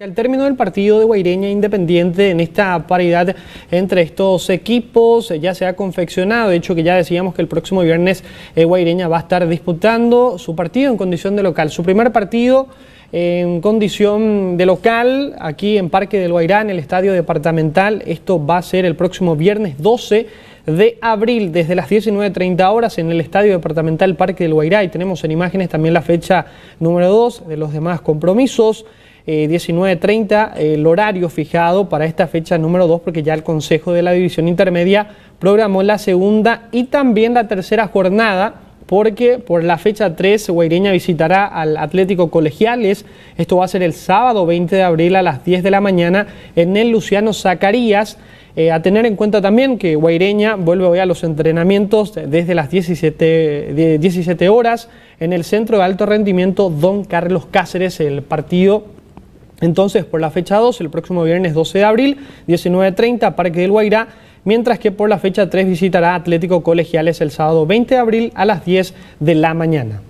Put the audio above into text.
Al término del partido de Guaireña Independiente, en esta paridad entre estos equipos, ya se ha confeccionado, de hecho que ya decíamos que el próximo viernes eh, Guaireña va a estar disputando su partido en condición de local. Su primer partido en condición de local, aquí en Parque del Guairá, en el Estadio Departamental. Esto va a ser el próximo viernes 12 de abril, desde las 19.30 horas, en el Estadio Departamental Parque del Guairá. Y tenemos en imágenes también la fecha número 2 de los demás compromisos. 19.30 eh, el horario fijado para esta fecha número 2 porque ya el Consejo de la División Intermedia programó la segunda y también la tercera jornada porque por la fecha 3 Guaireña visitará al Atlético Colegiales. Esto va a ser el sábado 20 de abril a las 10 de la mañana en el Luciano Zacarías. Eh, a tener en cuenta también que Guaireña vuelve hoy a los entrenamientos desde las 17, 17 horas en el Centro de Alto Rendimiento Don Carlos Cáceres, el partido entonces, por la fecha 2, el próximo viernes 12 de abril, 19.30, Parque del Guairá, mientras que por la fecha 3 visitará Atlético Colegiales el sábado 20 de abril a las 10 de la mañana.